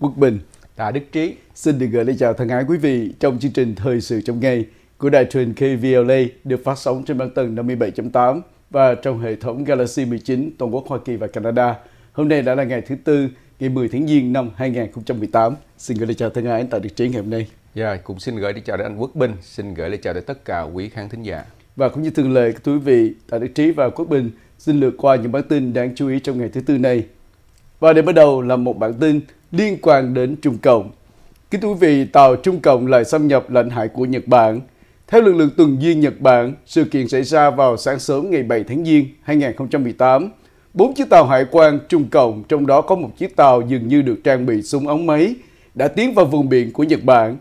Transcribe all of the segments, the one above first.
Quốc Bình. Tạ Đức Trí. Xin được gửi lời chào thân ái quý vị trong chương trình Thời sự trong ngày của đài truyền KVLA được phát sóng trên băng tần 57.8 và trong hệ thống Galaxy 19 toàn quốc Hoa Kỳ và Canada. Hôm nay đã là ngày thứ tư, ngày 10 tháng Giêng năm 2018. Xin gửi lời chào thân ái anh Tạ Đức Trí ngày hôm nay. Dạ, yeah, cũng xin gửi lời chào đến anh Quốc Bình, xin gửi lời chào đến tất cả quý khán thính giả. Và cũng như thường lệ, quý vị Tạ Đức Trí và Quốc Bình xin lượt qua những bản tin đáng chú ý trong ngày thứ tư này. Và để bắt đầu là một bản tin liên quan đến Trung Cộng. Kính thưa quý vị, tàu Trung Cộng lại xâm nhập lãnh hải của Nhật Bản. Theo lực lượng tuần duyên Nhật Bản, sự kiện xảy ra vào sáng sớm ngày 7 tháng Giêng 2018. Bốn chiếc tàu hải quan Trung Cộng, trong đó có một chiếc tàu dường như được trang bị súng ống máy, đã tiến vào vùng biển của Nhật Bản,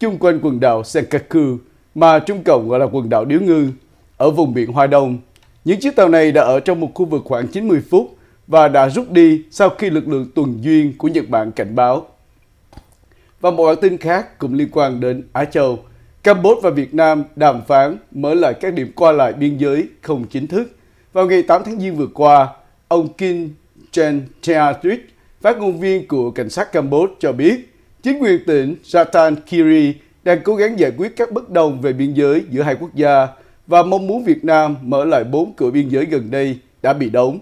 chung quanh quần đảo Senkaku, mà Trung Cộng gọi là quần đảo Điếu Ngư, ở vùng biển Hoa Đông. Những chiếc tàu này đã ở trong một khu vực khoảng 90 phút và đã rút đi sau khi lực lượng tuần duyên của Nhật Bản cảnh báo. Và một bản tin khác cũng liên quan đến Á Châu. Campuchia và Việt Nam đàm phán mở lại các điểm qua lại biên giới không chính thức. Vào ngày 8 tháng Giêng vừa qua, ông Kim Chen Teatrit, phát ngôn viên của cảnh sát Campuchia cho biết, chính quyền tỉnh Satan Kiri đang cố gắng giải quyết các bất đồng về biên giới giữa hai quốc gia và mong muốn Việt Nam mở lại bốn cửa biên giới gần đây đã bị đóng.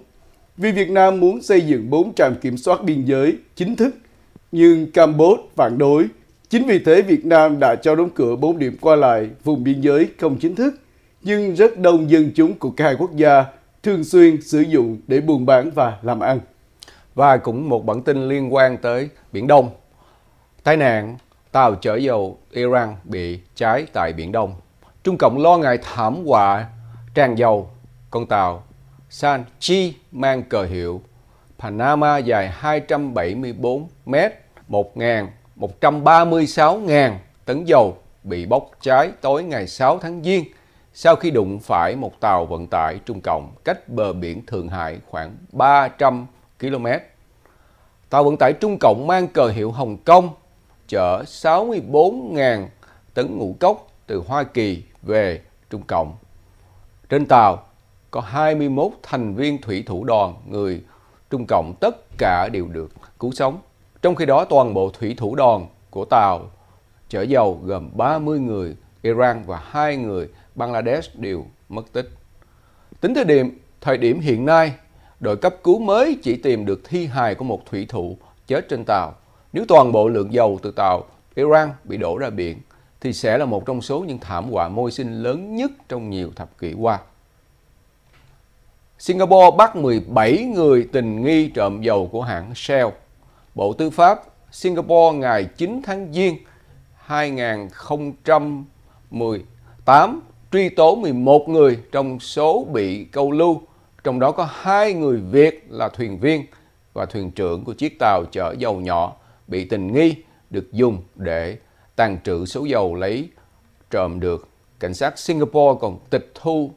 Vì Việt Nam muốn xây dựng bốn trạm kiểm soát biên giới chính thức, nhưng Campuchia phản đối. Chính vì thế Việt Nam đã cho đóng cửa bốn điểm qua lại vùng biên giới không chính thức, nhưng rất đông dân chúng của cả hai quốc gia thường xuyên sử dụng để buôn bán và làm ăn. Và cũng một bản tin liên quan tới Biển Đông. Tai nạn tàu chở dầu Iran bị cháy tại Biển Đông. Trung Cộng lo ngại thảm họa tràn dầu con tàu San Chi mang cờ hiệu Panama dài 274 mét, 1.136.000 tấn dầu bị bốc cháy tối ngày 6 tháng Giêng sau khi đụng phải một tàu vận tải Trung Cộng cách bờ biển Thượng Hải khoảng 300 km. Tàu vận tải Trung Cộng mang cờ hiệu Hồng Kông chở 64.000 tấn ngũ cốc từ Hoa Kỳ về Trung Cộng. Trên tàu có 21 thành viên thủy thủ đoàn người Trung Cộng tất cả đều được cứu sống. Trong khi đó toàn bộ thủy thủ đoàn của tàu chở dầu gồm 30 người Iran và hai người Bangladesh đều mất tích. Tính thời điểm thời điểm hiện nay, đội cấp cứu mới chỉ tìm được thi hài của một thủy thủ chết trên tàu. Nếu toàn bộ lượng dầu từ tàu Iran bị đổ ra biển, thì sẽ là một trong số những thảm họa môi sinh lớn nhất trong nhiều thập kỷ qua. Singapore bắt 17 người tình nghi trộm dầu của hãng Shell. Bộ Tư pháp Singapore ngày 9 tháng Giêng 2018 truy tố 11 người trong số bị câu lưu, trong đó có hai người Việt là thuyền viên và thuyền trưởng của chiếc tàu chở dầu nhỏ bị tình nghi được dùng để tàn trữ số dầu lấy trộm được. Cảnh sát Singapore còn tịch thu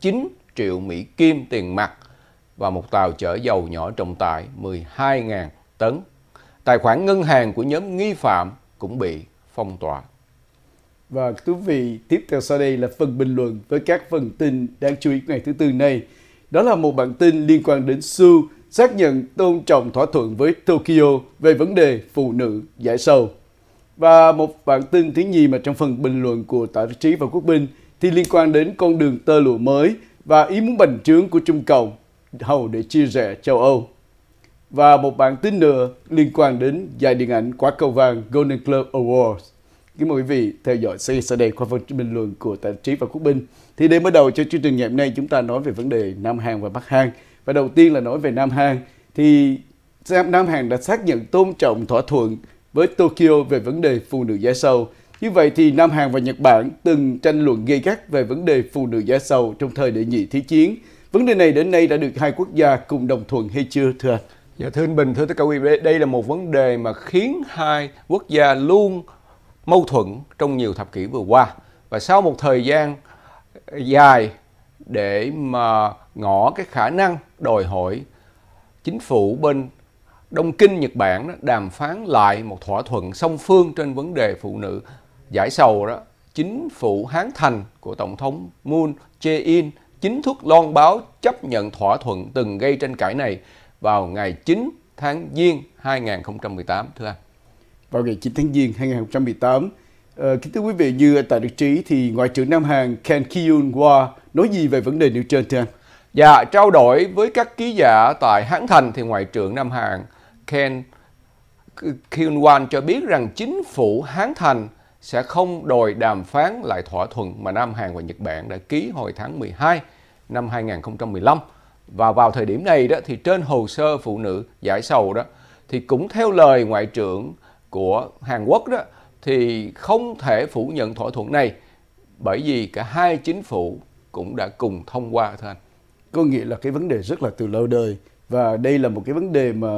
9 triệu Mỹ Kim tiền mặt và một tàu chở dầu nhỏ trọng tải 12.000 tấn. Tài khoản ngân hàng của nhóm nghi phạm cũng bị phong tỏa. Và quý vị, tiếp theo sau đây là phần bình luận với các phần tin đáng chú ý ngày thứ tư này. Đó là một bản tin liên quan đến su xác nhận tôn trọng thỏa thuận với Tokyo về vấn đề phụ nữ giải sầu. Và một bản tin thứ nhì mà trong phần bình luận của Tạ Trí và Quốc Binh thì liên quan đến con đường tơ lụa mới và ý muốn bành trướng của Trung Cộng, hầu để chia rẽ châu Âu. Và một bản tin nữa liên quan đến giải điện ảnh quả cầu vàng Golden Globe Awards. Kính mời quý vị theo dõi ngay sau đây qua phần bình luận của Tạ Trí và Quốc Binh. Thì để mở đầu cho chương trình ngày hôm nay chúng ta nói về vấn đề Nam Hàn và Bắc Hàn. Và đầu tiên là nói về Nam Hàn thì Nam Hàn đã xác nhận tôn trọng thỏa thuận với Tokyo về vấn đề phụ nữ giá sâu. Như vậy thì Nam Hàn và Nhật Bản từng tranh luận gây gắt về vấn đề phụ nữ giá sầu trong thời đệ nhị thế chiến. Vấn đề này đến nay đã được hai quốc gia cùng đồng thuận hay chưa thưa anh? Dạ thưa anh Bình, thưa tất cả quý vị, đây là một vấn đề mà khiến hai quốc gia luôn mâu thuẫn trong nhiều thập kỷ vừa qua. Và sau một thời gian dài để mà ngỏ cái khả năng đòi hỏi chính phủ bên Đông Kinh Nhật Bản đó, đàm phán lại một thỏa thuận song phương trên vấn đề phụ nữ giải sầu đó chính phủ Hán Thành của Tổng thống Moon Jae-in chính thức loan báo chấp nhận thỏa thuận từng gây tranh cãi này vào ngày 9 tháng Giêng 2018 thưa anh. Vào ngày 9 tháng Giêng 2018, Ờ, kính thưa quý vị, như tại được trí thì Ngoại trưởng Nam Hàn Ken Kyun Hwa nói gì về vấn đề nêu trên thưa anh? Dạ, trao đổi với các ký giả tại Hán Thành thì Ngoại trưởng Nam Hàn Ken Kyun Hwan cho biết rằng chính phủ Hán Thành sẽ không đòi đàm phán lại thỏa thuận mà Nam Hàn và Nhật Bản đã ký hồi tháng 12 năm 2015. Và vào thời điểm này đó, thì trên hồ sơ phụ nữ giải sầu đó, thì cũng theo lời Ngoại trưởng của Hàn Quốc đó, thì không thể phủ nhận thỏa thuận này, bởi vì cả hai chính phủ cũng đã cùng thông qua thôi. anh. Có nghĩa là cái vấn đề rất là từ lâu đời, và đây là một cái vấn đề mà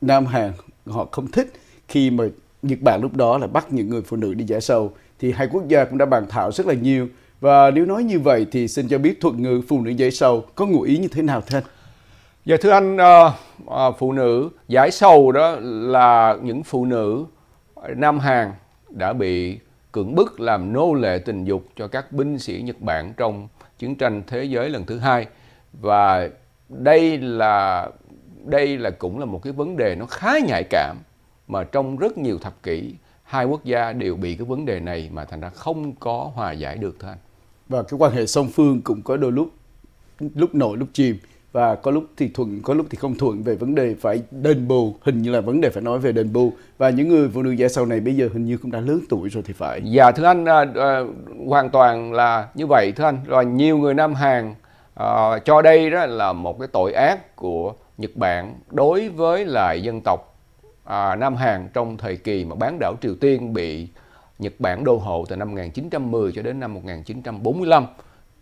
Nam Hàn họ không thích khi mà Nhật Bản lúc đó là bắt những người phụ nữ đi giải sầu thì hai quốc gia cũng đã bàn thảo rất là nhiều. Và nếu nói như vậy thì xin cho biết thuật ngữ phụ nữ giải sầu có ngụ ý như thế nào thưa anh? Dạ thưa anh, uh, uh, phụ nữ giải sầu đó là những phụ nữ Nam Hàn đã bị cưỡng bức làm nô lệ tình dục cho các binh sĩ Nhật Bản trong chiến tranh thế giới lần thứ hai. Và đây là đây là cũng là một cái vấn đề nó khá nhạy cảm mà trong rất nhiều thập kỷ hai quốc gia đều bị cái vấn đề này mà thành ra không có hòa giải được thôi anh. Và cái quan hệ song phương cũng có đôi lúc lúc nổi lúc chìm. Và có lúc thì thuận có lúc thì không thuận về vấn đề phải đền bù. Hình như là vấn đề phải nói về đền bù. Và những người phụ nữ già sau này bây giờ hình như cũng đã lớn tuổi rồi thì phải. Dạ thưa anh à, à, hoàn toàn là như vậy thưa anh. Rồi nhiều người Nam Hàn à, cho đây đó là một cái tội ác của Nhật Bản đối với lại dân tộc à, Nam Hàn trong thời kỳ mà bán đảo Triều Tiên bị Nhật Bản đô hộ từ năm 1910 cho đến năm 1945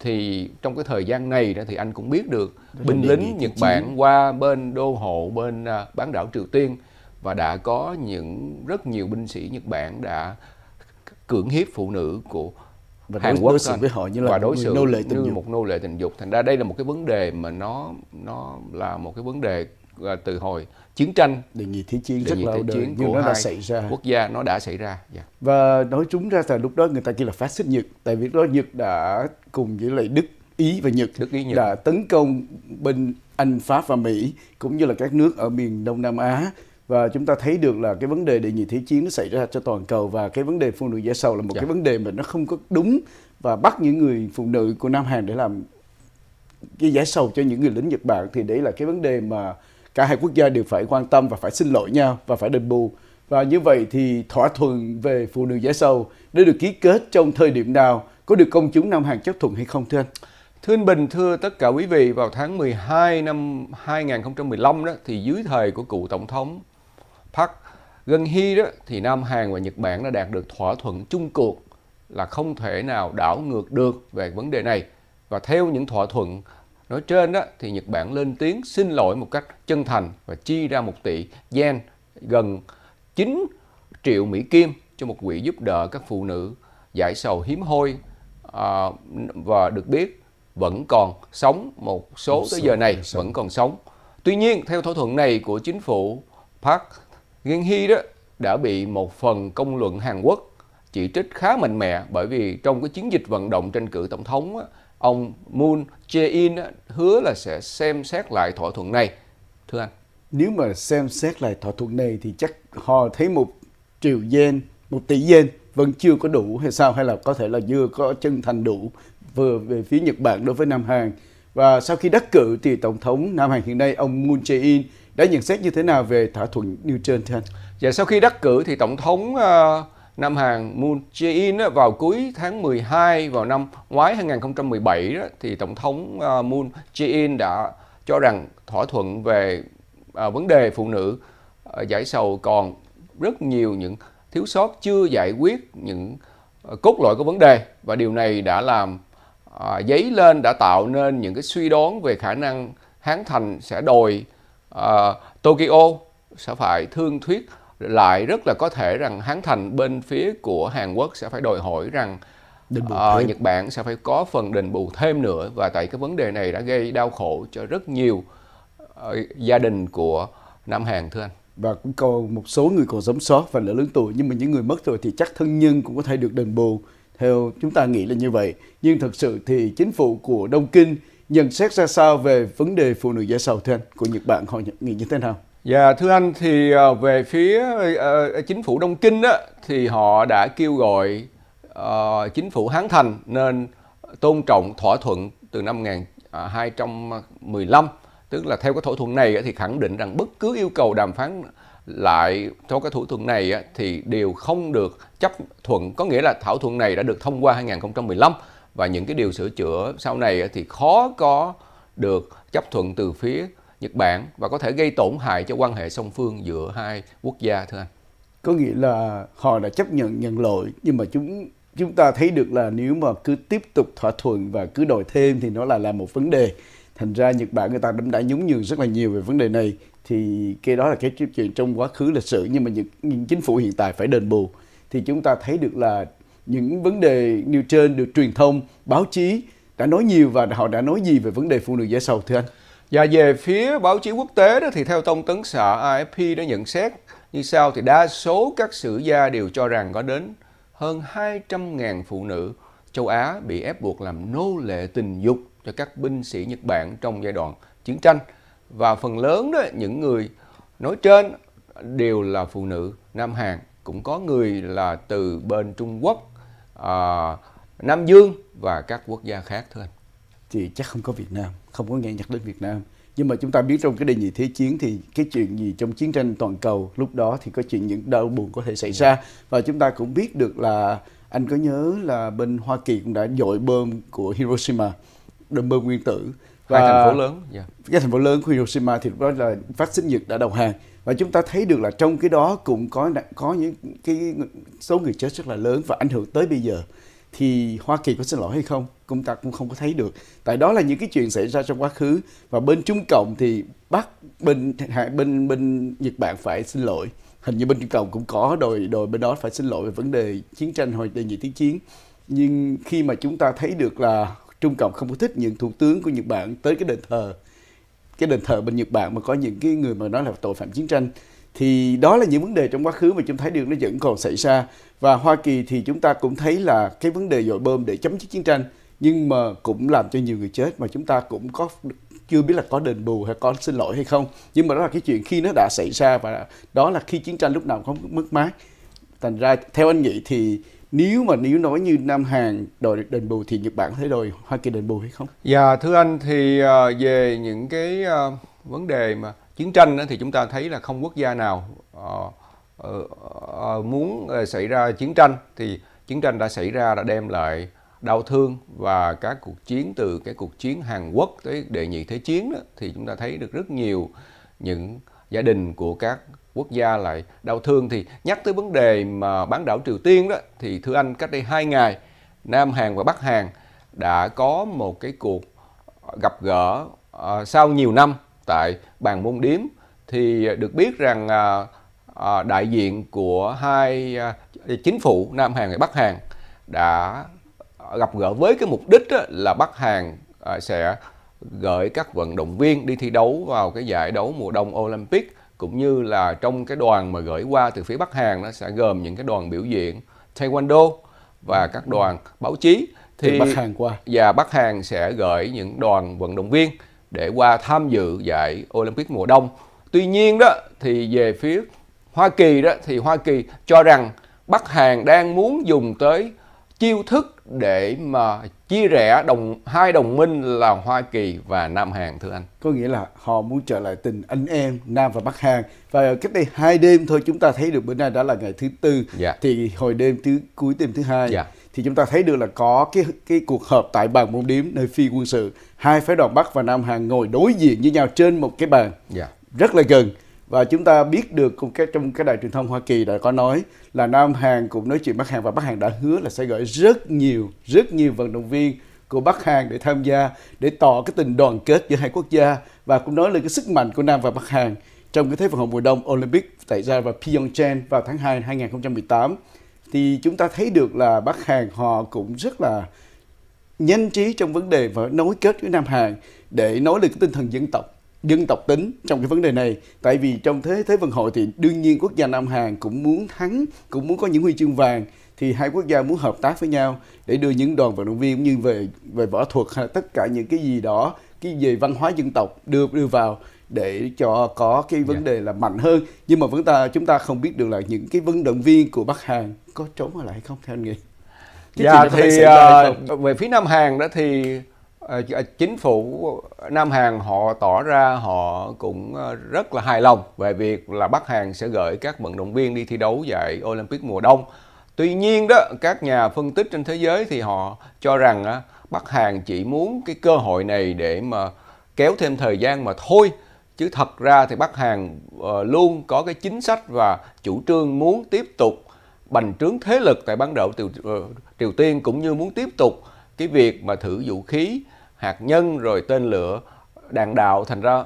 thì trong cái thời gian này đó thì anh cũng biết được binh lính Nhật Bản qua bên đô hộ bên uh, bán đảo Triều Tiên và đã có những rất nhiều binh sĩ Nhật Bản đã cưỡng hiếp phụ nữ của và Hàn Quốc đối xử với họ như là và đối xử nô lệ tình như dục. một nô lệ tình dục. Thành ra đây là một cái vấn đề mà nó nó là một cái vấn đề từ hồi chiến tranh đề nghị thế chiến rất lâu đời nhưng nó đã xảy ra quốc gia nó đã xảy ra yeah. Dạ. và nói chúng ra là lúc đó người ta kêu là phát xít nhật tại vì đó nhật đã cùng với lại đức ý và nhật, đức ý nhật đã tấn công bên anh pháp và mỹ cũng như là các nước ở miền đông nam á và chúng ta thấy được là cái vấn đề đề nghị thế chiến nó xảy ra cho toàn cầu và cái vấn đề phụ nữ giả sầu là một dạ. cái vấn đề mà nó không có đúng và bắt những người phụ nữ của Nam Hàn để làm cái giải sầu cho những người lính Nhật Bản thì đấy là cái vấn đề mà cả hai quốc gia đều phải quan tâm và phải xin lỗi nhau và phải đền bù và như vậy thì thỏa thuận về phụ nữ giải sầu đã được ký kết trong thời điểm nào có được công chúng Nam Hàn chấp thuận hay không thưa anh? Thưa anh Bình, thưa tất cả quý vị, vào tháng 12 năm 2015 đó thì dưới thời của cựu tổng thống Park Geun-hye đó thì Nam Hàn và Nhật Bản đã đạt được thỏa thuận chung cuộc là không thể nào đảo ngược được về vấn đề này. Và theo những thỏa thuận Nói trên đó thì Nhật Bản lên tiếng xin lỗi một cách chân thành và chi ra 1 tỷ yen gần 9 triệu Mỹ Kim cho một quỹ giúp đỡ các phụ nữ giải sầu hiếm hoi à, và được biết vẫn còn sống một số tới giờ này vẫn còn sống. Tuy nhiên theo thỏa thuận này của chính phủ Park Geun-hye đó đã bị một phần công luận Hàn Quốc chỉ trích khá mạnh mẽ bởi vì trong cái chiến dịch vận động tranh cử tổng thống á, ông Moon Jae-in hứa là sẽ xem xét lại thỏa thuận này. Thưa anh. Nếu mà xem xét lại thỏa thuận này thì chắc họ thấy một triệu yen, một tỷ yen vẫn chưa có đủ hay sao hay là có thể là chưa có chân thành đủ vừa về phía Nhật Bản đối với Nam Hàn. Và sau khi đắc cử thì Tổng thống Nam Hàn hiện nay ông Moon Jae-in đã nhận xét như thế nào về thỏa thuận nêu trên thưa anh? Dạ sau khi đắc cử thì Tổng thống uh, Nam Hàn Moon Jae-in vào cuối tháng 12 vào năm ngoái 2017 đó, thì Tổng thống à, Moon Jae-in đã cho rằng thỏa thuận về à, vấn đề phụ nữ à, giải sầu còn rất nhiều những thiếu sót chưa giải quyết những cốt lõi của vấn đề. Và điều này đã làm à, dấy lên đã tạo nên những cái suy đoán về khả năng Hán Thành sẽ đòi à, Tokyo sẽ phải thương thuyết lại rất là có thể rằng Hán Thành bên phía của Hàn Quốc sẽ phải đòi hỏi rằng uh, Nhật Bản sẽ phải có phần đền bù thêm nữa. Và tại cái vấn đề này đã gây đau khổ cho rất nhiều uh, gia đình của Nam Hàn thưa anh. Và cũng còn một số người còn sống sót và là lớn tuổi nhưng mà những người mất rồi thì chắc thân nhân cũng có thể được đền bù. Theo chúng ta nghĩ là như vậy. Nhưng thực sự thì chính phủ của Đông Kinh nhận xét ra sao về vấn đề phụ nữ giả sầu thưa anh của Nhật Bản họ nghĩ như thế nào? Dạ thưa anh thì ờ, về phía uh, chính phủ Đông Kinh á, thì họ đã kêu gọi uh, chính phủ Hán Thành nên tôn trọng thỏa thuận từ năm 1215 à, tức là theo cái thỏa thuận này thì khẳng định rằng bất cứ yêu cầu đàm phán lại theo cái thỏa thuận này thì đều không được chấp thuận. Có nghĩa là thỏa thuận này đã được thông qua 2015 và những cái điều sửa chữa sau này thì khó có được chấp thuận từ phía Nhật Bản và có thể gây tổn hại cho quan hệ song phương giữa hai quốc gia thưa anh. Có nghĩa là họ đã chấp nhận nhận lỗi nhưng mà chúng chúng ta thấy được là nếu mà cứ tiếp tục thỏa thuận và cứ đòi thêm thì nó là là một vấn đề. Thành ra Nhật Bản người ta cũng đã nhún nhường rất là nhiều về vấn đề này thì cái đó là cái chuyện trong quá khứ lịch sử nhưng mà những, những chính phủ hiện tại phải đền bù thì chúng ta thấy được là những vấn đề như trên được truyền thông báo chí đã nói nhiều và họ đã nói gì về vấn đề phụ nữ da sầu thưa anh và về phía báo chí quốc tế đó thì theo thông tấn xã AFP đã nhận xét như sau thì đa số các sử gia đều cho rằng có đến hơn 200.000 phụ nữ châu Á bị ép buộc làm nô lệ tình dục cho các binh sĩ Nhật Bản trong giai đoạn chiến tranh. Và phần lớn đó những người nói trên đều là phụ nữ Nam Hàn cũng có người là từ bên Trung Quốc à, Nam Dương và các quốc gia khác thôi anh thì chắc không có Việt Nam không có nghe nhắc đến Việt Nam. Nhưng mà chúng ta biết trong cái đề nhị thế chiến thì cái chuyện gì trong chiến tranh toàn cầu lúc đó thì có chuyện những đau buồn có thể xảy ra. Và chúng ta cũng biết được là anh có nhớ là bên Hoa Kỳ cũng đã dội bơm của Hiroshima đơm bơm nguyên tử. Và hai thành phố lớn yeah. Dạ. cái thành phố lớn của Hiroshima thì lúc đó là phát xít Nhật đã đầu hàng. Và chúng ta thấy được là trong cái đó cũng có có những cái số người chết rất là lớn và ảnh hưởng tới bây giờ thì Hoa Kỳ có xin lỗi hay không, chúng ta cũng không có thấy được. Tại đó là những cái chuyện xảy ra trong quá khứ. Và bên Trung Cộng thì bắt bên bên bên Nhật Bản phải xin lỗi. Hình như bên Trung Cộng cũng có đòi đòi bên đó phải xin lỗi về vấn đề chiến tranh hồi đề nghị tiến chiến. Nhưng khi mà chúng ta thấy được là Trung Cộng không có thích những thủ tướng của Nhật Bản tới cái đền thờ, cái đền thờ bên Nhật Bản mà có những cái người mà nói là tội phạm chiến tranh thì đó là những vấn đề trong quá khứ mà chúng thấy được nó vẫn còn xảy ra. Và Hoa Kỳ thì chúng ta cũng thấy là cái vấn đề dội bơm để chấm dứt chiến tranh, nhưng mà cũng làm cho nhiều người chết mà chúng ta cũng có chưa biết là có đền bù hay có xin lỗi hay không. Nhưng mà đó là cái chuyện khi nó đã xảy ra và đó là khi chiến tranh lúc nào cũng mất mát. Thành ra theo anh nghĩ thì nếu mà nếu nói như Nam Hàn đòi đền bù thì Nhật Bản thấy đòi Hoa Kỳ đền bù hay không? Dạ thưa anh, thì ờ, về những cái ờ, vấn đề mà chiến tranh thì chúng ta thấy là không quốc gia nào ờ, ờ, ờ, muốn xảy ra chiến tranh thì chiến tranh đã xảy ra đã đem lại đau thương và các cuộc chiến từ cái cuộc chiến Hàn Quốc tới đệ nhị thế chiến đó, thì chúng ta thấy được rất nhiều những gia đình của các quốc gia lại đau thương. Thì nhắc tới vấn đề mà bán đảo Triều Tiên đó thì thưa anh cách đây hai ngày Nam Hàn và Bắc Hàn đã có một cái cuộc gặp gỡ uh, sau nhiều năm tại bàn môn điếm thì được biết rằng uh, uh, đại diện của hai uh, chính phủ Nam Hàn và Bắc Hàn đã gặp gỡ với cái mục đích là Bắc Hàn sẽ gửi các vận động viên đi thi đấu vào cái giải đấu mùa đông Olympic cũng như là trong cái đoàn mà gửi qua từ phía Bắc Hàn nó sẽ gồm những cái đoàn biểu diễn taekwondo và các đoàn báo chí. Thì Bắc Hàn qua. Và Bắc Hàn sẽ gửi những đoàn vận động viên để qua tham dự giải Olympic mùa đông. Tuy nhiên đó thì về phía Hoa Kỳ đó thì Hoa Kỳ cho rằng Bắc Hàn đang muốn dùng tới chiêu thức để mà chia rẽ đồng hai đồng minh là Hoa Kỳ và Nam Hàn thưa anh. Có nghĩa là họ muốn trở lại tình anh em Nam và Bắc Hàn và cách đây hai đêm thôi chúng ta thấy được bữa nay đã là ngày thứ tư dạ. thì hồi đêm thứ cuối đêm thứ hai dạ. Thì chúng ta thấy được là có cái cái cuộc họp tại bàn môn điếm nơi phi quân sự. Hai phái đoàn Bắc và Nam Hàn ngồi đối diện với nhau trên một cái bàn. Dạ. rất là gần. Và chúng ta biết được cùng cái trong cái đài truyền thông Hoa Kỳ đã có nói là Nam Hàn cũng nói chuyện Bắc Hàn và Bắc Hàn đã hứa là sẽ gửi rất nhiều rất nhiều vận động viên của Bắc Hàn để tham gia để tỏ cái tình đoàn kết giữa hai quốc gia và cũng nói lên cái sức mạnh của Nam và Bắc Hàn trong cái thế vận hội mùa đông Olympic xảy ra vào Pyeongchang vào tháng 2 2018 thì chúng ta thấy được là Bắc Hàn họ cũng rất là nhanh trí trong vấn đề và nối kết với Nam Hàn để nói lên cái tinh thần dân tộc dân tộc tính trong cái vấn đề này. Tại vì trong thế thế vận hội thì đương nhiên quốc gia Nam Hàn cũng muốn thắng, cũng muốn có những huy chương vàng, thì hai quốc gia muốn hợp tác với nhau để đưa những đoàn vận động viên như về về võ thuật hay tất cả những cái gì đó, cái về văn hóa dân tộc đưa đưa vào để cho có cái vấn Dạ. đề là mạnh hơn nhưng mà chúng ta chúng ta không biết được là những cái vận động viên của Bắc Hàn có trốn ở lại không theo anh nghĩ chuyện Dạ thì không? về phía Nam Hàn đó thì ờ, chính phủ Nam Hàn họ tỏ ra họ cũng rất là hài lòng về việc là Bắc Hàn sẽ gửi các vận động viên đi thi đấu giải Olympic mùa đông. Tuy nhiên đó các nhà phân tích trên thế giới thì họ cho rằng á, Bắc Hàn chỉ muốn cái cơ hội này để mà kéo thêm thời gian mà thôi chứ thật ra thì Bắc Hàn ờ, luôn có cái chính sách và chủ trương muốn tiếp tục bành trướng thế lực tại bán đảo Triều, ờ, Triều Tiên cũng như muốn tiếp tục cái việc mà thử vũ khí hạt nhân rồi tên lửa đạn đạo. Thành ra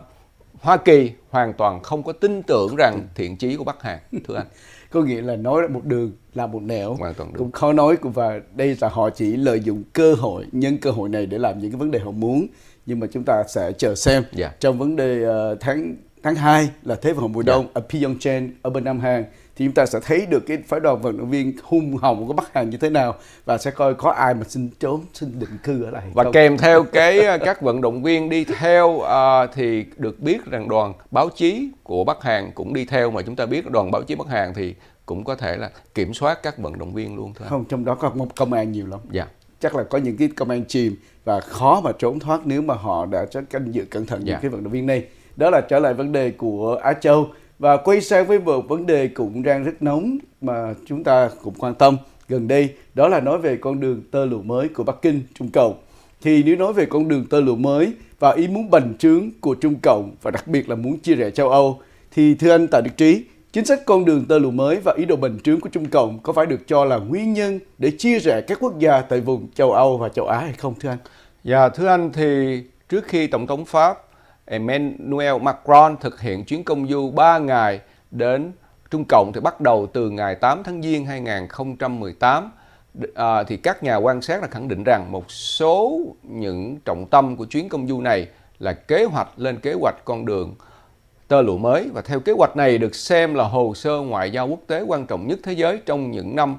Hoa Kỳ hoàn toàn không có tin tưởng rằng thiện chí của Bắc Hàn thưa anh. Có nghĩa là nói một đường là một nẻo. Hoàn toàn đúng. cũng khó nói và đây là họ chỉ lợi dụng cơ hội nhân cơ hội này để làm những cái vấn đề họ muốn. Nhưng mà chúng ta sẽ chờ xem. Dạ. trong vấn đề ờ, tháng tháng 2 là thế vận hội mùa đông ở Pyeongchang ở bên Nam Hàn thì chúng ta sẽ thấy được cái phái đoàn vận động viên hung hồng của Bắc Hàn như thế nào và sẽ coi có ai mà xin trốn xin định cư ở lại hay và không. kèm theo cái ờ, các vận động viên đi theo ờ, thì được biết rằng đoàn báo chí của Bắc Hàn cũng đi theo mà chúng ta biết đoàn báo chí Bắc Hàn thì cũng có thể là kiểm soát các vận động viên luôn anh. không trong đó có một công an nhiều lắm Dạ. chắc là có những cái công an chìm và khó mà trốn thoát nếu mà họ đã canh dự cẩn thận những Dạ. cái vận động viên này đó là trở lại vấn đề của Á Châu và quay sang với một vấn đề cũng đang rất nóng mà chúng ta cũng quan tâm gần đây, đó là nói về con đường tơ lụa mới của Bắc Kinh, Trung Cộng thì nếu nói về con đường tơ lụa mới và ý muốn bành trướng của Trung Cộng và đặc biệt là muốn chia rẽ châu Âu, thì thưa anh Tạ Đức Trí, Chính sách con đường tơ lụa mới và ý đồ bành trướng của Trung Cộng có phải được cho là nguyên nhân để chia rẽ các quốc gia tại vùng châu Âu và châu Á hay không, thưa anh? Dạ thưa anh, thì trước khi Tổng thống Pháp Emmanuel Macron thực hiện chuyến công du 3 ngày đến Trung Cộng thì bắt đầu từ ngày 8 tháng Giêng 2018 à, thì các nhà quan sát đã khẳng định rằng một số những trọng tâm của chuyến công du này là kế hoạch lên kế hoạch con đường tơ lụa mới. Và theo kế hoạch này được xem là hồ sơ ngoại giao quốc tế quan trọng nhất thế giới trong những năm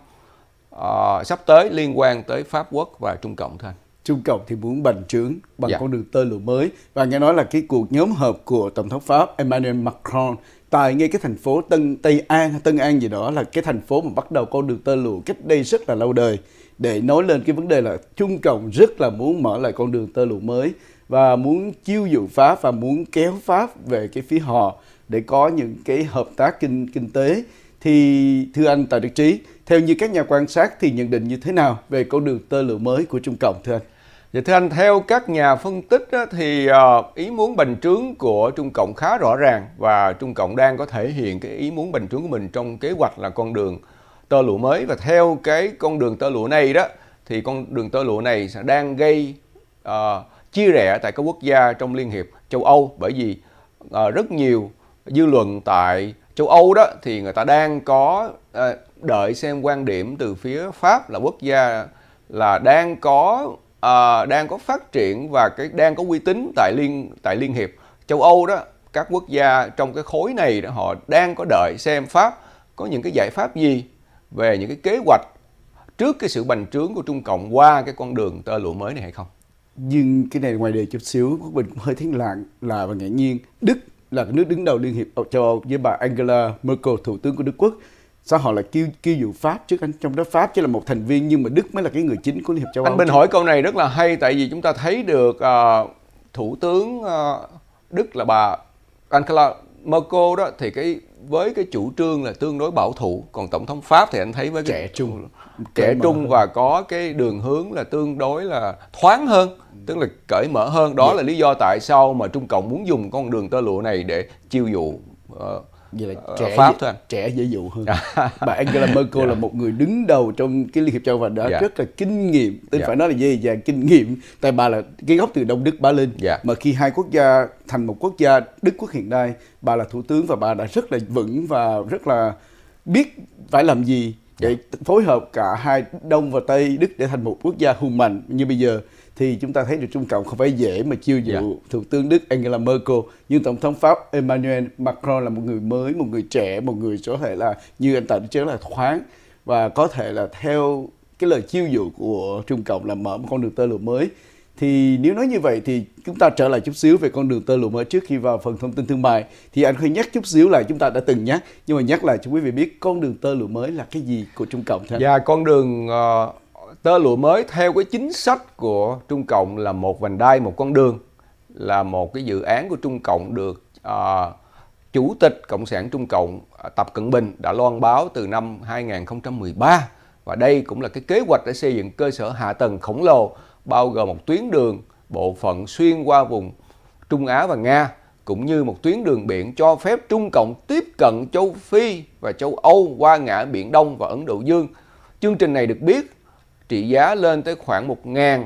à, sắp tới liên quan tới Pháp Quốc và Trung Cộng thôi. Trung Cộng thì muốn bành trướng bằng Dạ. con đường tơ lụa mới và nghe nói là cái cuộc nhóm họp của Tổng thống Pháp Emmanuel Macron tại ngay cái thành phố Tân Tây An, Tân An gì đó là cái thành phố mà bắt đầu con đường tơ lụa cách đây rất là lâu đời để nói lên cái vấn đề là Trung Cộng rất là muốn mở lại con đường tơ lụa mới và muốn chiêu dụ Pháp và muốn kéo Pháp về cái phía họ để có những cái hợp tác kinh kinh tế thì thưa anh Tạ Đức Trí theo như các nhà quan sát thì nhận định như thế nào về con đường tơ lụa mới của Trung Cộng thưa anh? Vậy thưa anh, theo các nhà phân tích á, thì ờ, ý muốn bành trướng của Trung Cộng khá rõ ràng và Trung Cộng đang có thể hiện cái ý muốn bành trướng của mình trong kế hoạch là con đường tơ lụa mới. Và theo cái con đường tơ lụa này đó thì con đường tơ lụa này sẽ đang gây uh, chia rẽ tại các quốc gia trong Liên hiệp châu Âu. Bởi vì uh, rất nhiều dư luận tại châu Âu đó thì người ta đang có uh, đợi xem quan điểm từ phía Pháp là quốc gia là đang có ờ, đang có phát triển và cái đang có uy tín tại liên tại liên hiệp châu Âu đó các quốc gia trong cái khối này đó họ đang có đợi xem Pháp có những cái giải pháp gì về những cái kế hoạch trước cái sự bành trướng của Trung Cộng qua cái con đường tơ lụa mới này hay không? nhưng cái này ngoài đề chút xíu quốc bình cũng hơi thiên lạng là và ngạc nhiên đức là cái nước đứng đầu liên hiệp châu âu với bà angela merkel thủ tướng của đức quốc sao họ lại kêu kêu dụ pháp trước anh trong đó pháp chỉ là một thành viên nhưng mà đức mới là cái người chính của liên hiệp châu âu. Anh Bình hỏi câu này rất là hay tại vì chúng ta thấy được ờ, thủ tướng ờ, Đức là bà Angela Merkel đó thì cái với cái chủ trương là tương đối bảo thủ còn tổng thống Pháp thì anh thấy với cái Trẻ trung. trẻ trung và có cái đường hướng là tương đối là thoáng hơn tức là cởi mở hơn. Đó là lý do tại sao mà Trung Cộng muốn dùng con đường tơ lụa này để chiêu dụ ờ, vậy là ờ, trẻ Pháp thôi anh. trẻ dễ dụ hơn bà Angela Merkel là một người đứng đầu trong cái liên hiệp châu Âu và đã Dạ. rất là kinh nghiệm tức Dạ. phải nói là dễ dàng kinh nghiệm tại bà là cái gốc từ Đông Đức Ba Linh Dạ. mà khi hai quốc gia thành một quốc gia Đức quốc hiện nay bà là thủ tướng và bà đã rất là vững và rất là biết phải làm gì để phối hợp cả hai Đông và Tây Đức để thành một quốc gia hùng mạnh như bây giờ thì chúng ta thấy được Trung Cộng không phải dễ mà chiêu dụ Dạ. thủ tướng Đức Angela Merkel nhưng tổng thống Pháp Emmanuel Macron là một người mới một người trẻ một người có thể là như anh Tài nói là thoáng và có thể là theo cái lời chiêu dụ của Trung Cộng là mở một con đường tơ lụa mới thì nếu nói như vậy thì chúng ta trở lại chút xíu về con đường tơ lụa mới trước khi vào phần thông tin thương mại thì anh hơi nhắc chút xíu là chúng ta đã từng nhắc nhưng mà nhắc lại cho quý vị biết con đường tơ lụa mới là cái gì của Trung Cộng thế? Dạ con đường uh, tơ lụa mới theo cái chính sách của Trung Cộng là một vành đai một con đường là một cái dự án của Trung Cộng được uh, Chủ tịch Cộng sản Trung Cộng à, Tập Cận Bình đã loan báo từ năm 2013 và đây cũng là cái kế hoạch để xây dựng cơ sở hạ tầng khổng lồ bao gồm một tuyến đường bộ phận xuyên qua vùng Trung Á và Nga cũng như một tuyến đường biển cho phép Trung Cộng tiếp cận châu Phi và châu Âu qua ngã Biển Đông và Ấn Độ Dương. Chương trình này được biết trị giá lên tới khoảng 1.000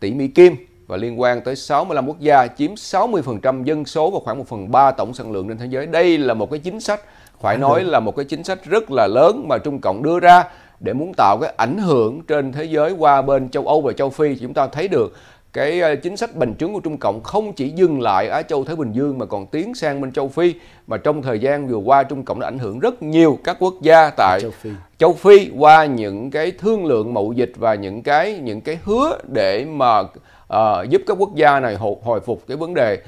tỷ Mỹ Kim và liên quan tới 65 quốc gia chiếm 60% dân số và khoảng 1 phần 3 tổng sản lượng trên thế giới. Đây là một cái chính sách, phải nói là một cái chính sách rất là lớn mà Trung Cộng đưa ra để muốn tạo cái ảnh hưởng trên thế giới qua bên châu Âu và châu Phi. Chúng ta thấy được cái ờ, chính sách bành trướng của Trung Cộng không chỉ dừng lại Á Châu Thái Bình Dương mà còn tiến sang bên châu Phi. Mà trong thời gian vừa qua Trung Cộng đã ảnh hưởng rất nhiều các quốc gia tại châu Phi. châu Phi qua những cái thương lượng mậu dịch và những cái những cái hứa để mà uh, giúp các quốc gia này hồi, hồi phục cái vấn đề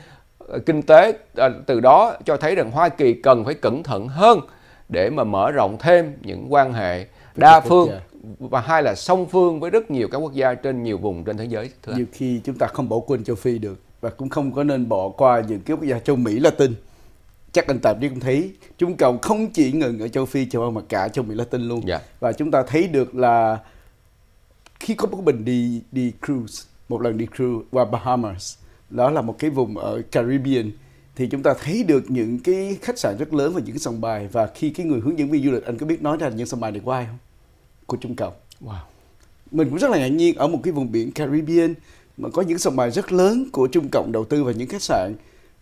uh, kinh tế. Uh, từ đó cho thấy rằng Hoa Kỳ cần phải cẩn thận hơn để mà mở rộng thêm những quan hệ đa phương và hai là song phương với rất nhiều các quốc gia trên nhiều vùng trên thế giới. Thưa nhiều khi chúng ta không bỏ quên châu Phi được và cũng không có nên bỏ qua những cái quốc gia châu Mỹ Latin. Chắc anh Tạp đi cũng thấy Trung Cộng không chỉ ngừng ở châu Phi, châu Âu mà cả châu Mỹ Latin luôn. Yeah. Dạ. Và chúng ta thấy được là khi có một bình đi đi cruise, một lần đi cruise qua Bahamas, đó là một cái vùng ở Caribbean thì chúng ta thấy được những cái khách sạn rất lớn và những cái sòng bài và khi cái người hướng dẫn viên du lịch anh có biết nói ra những sòng bài này của ai không? Của Trung Cộng. Wow. Mình cũng rất là ngạc nhiên ở một cái vùng biển Caribbean mà có những sòng bài rất lớn của Trung Cộng đầu tư vào những khách sạn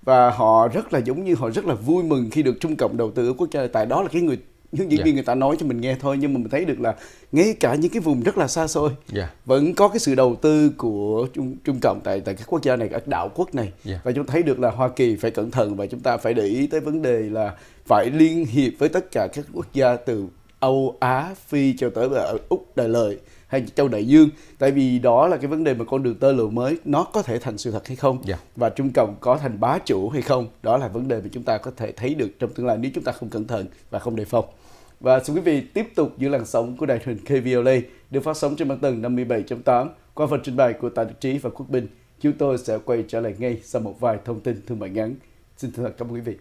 và họ rất là giống như họ rất là vui mừng khi được Trung Cộng đầu tư ở quốc gia tại đó là cái người hướng dẫn yeah. viên người ta nói cho mình nghe thôi nhưng mà mình thấy được là ngay cả những cái vùng rất là xa xôi yeah. vẫn có cái sự đầu tư của trung trung cộng tại tại các quốc gia này các đảo quốc này yeah. và chúng thấy được là Hoa Kỳ phải cẩn thận và chúng ta phải để ý tới vấn đề là phải liên hiệp với tất cả các quốc gia từ Âu Á Phi cho tới ở Úc Đại Lợi hay châu đại dương tại vì đó là cái vấn đề mà con đường tơ lụa mới nó có thể thành sự thật hay không yeah. Dạ. và trung cộng có thành bá chủ hay không đó là vấn đề mà chúng ta có thể thấy được trong tương lai nếu chúng ta không cẩn thận và không đề phòng và xin quý vị tiếp tục giữ làn sóng của đài truyền KVLA được phát sóng trên băng tầng 57.8 qua phần trình bày của Tài Đức Trí và Quốc Bình. Chúng tôi sẽ quay trở lại ngay sau một vài thông tin thương mại ngắn. Xin ơn cảm ơn quý vị.